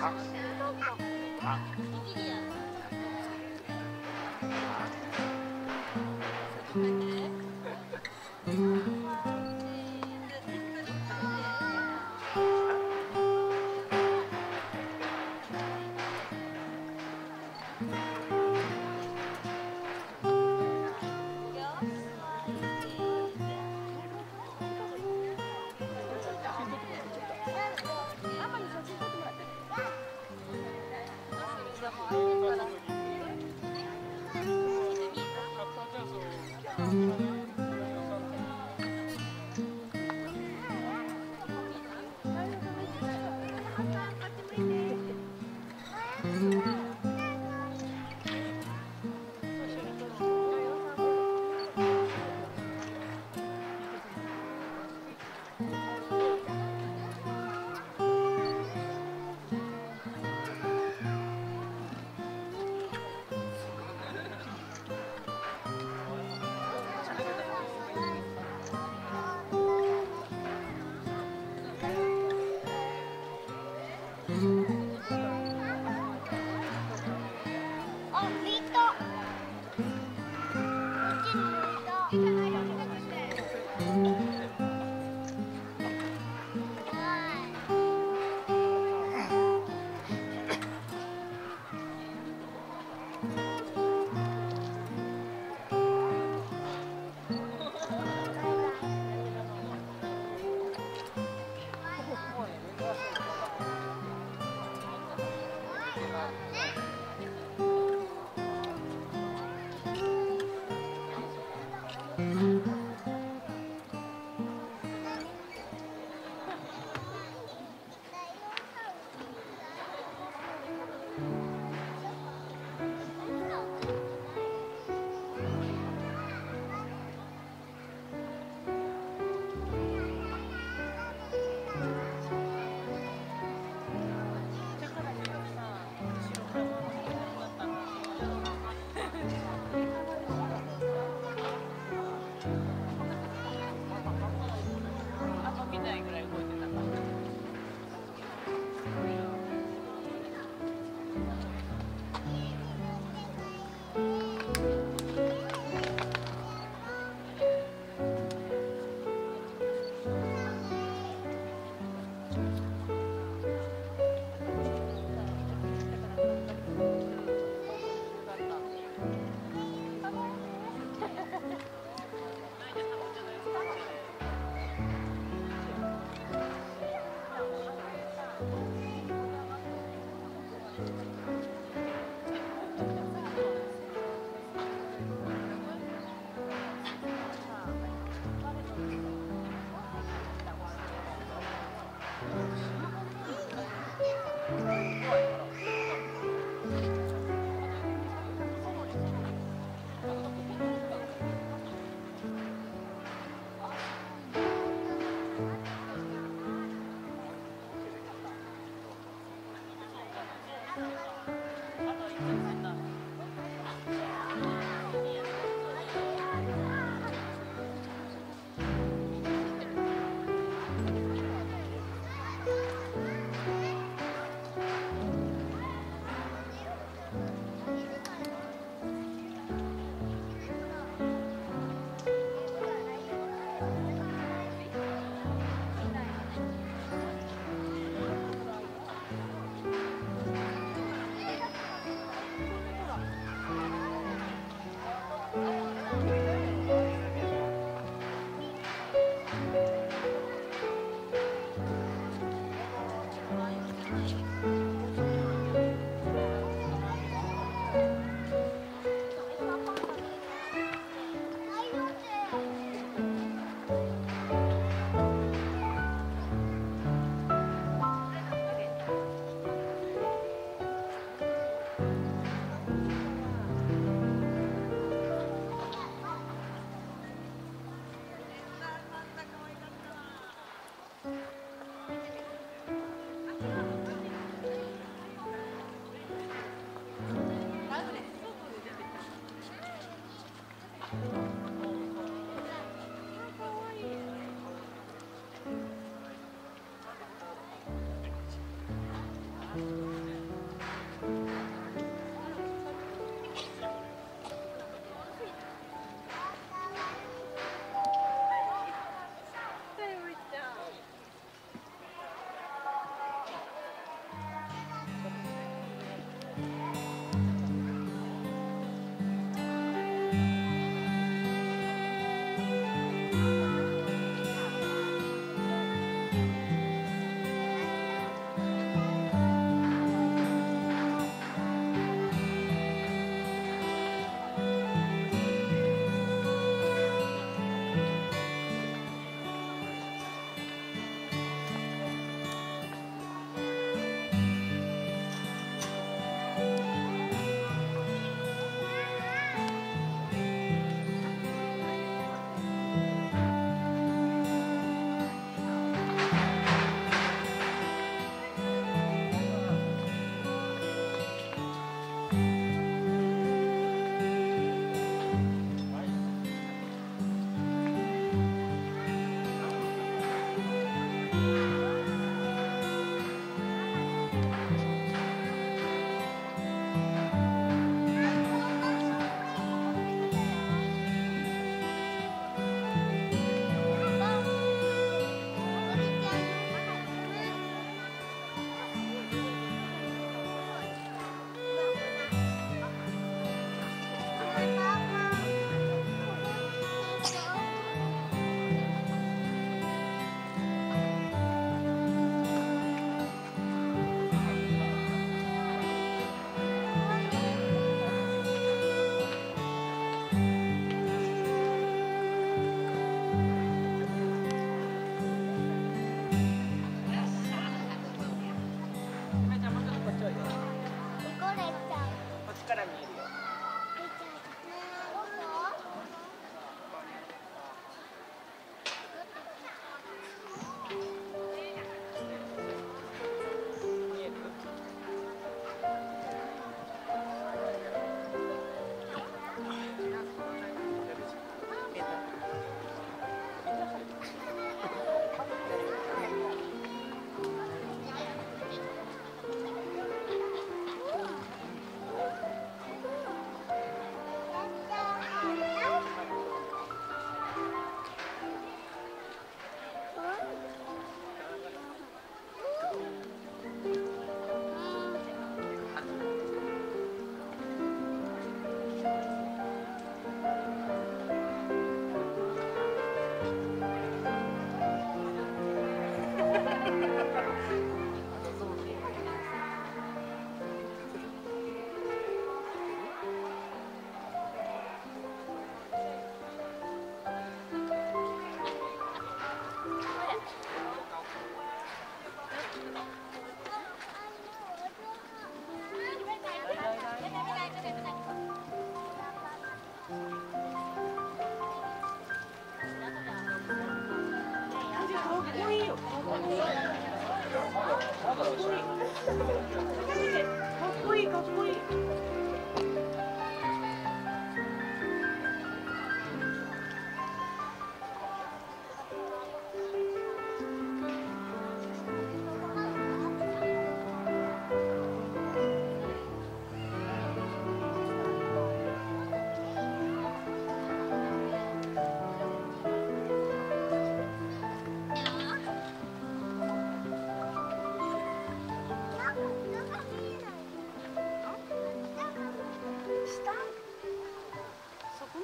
닭. 닭. 닭. Mm-hmm.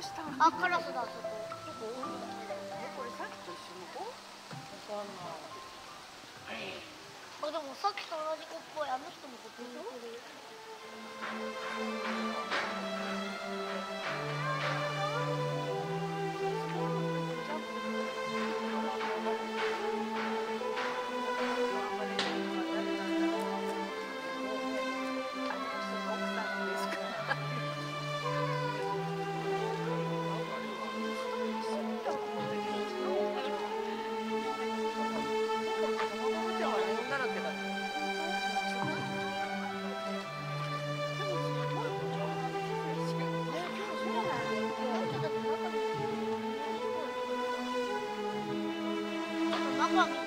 そこの下あ、カラスだ、そこ。これさっきと一緒の子わかんないあ、でもさっきと同じ子っぽい、あの人の子っぽい。中見て